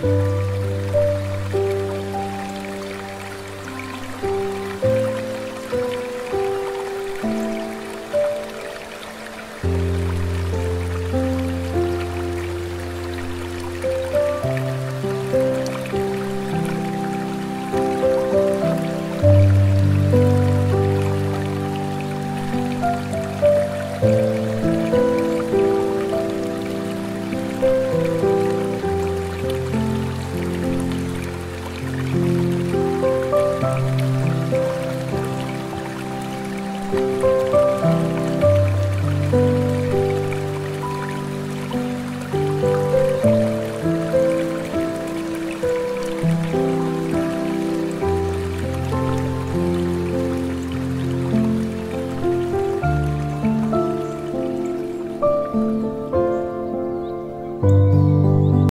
Bye.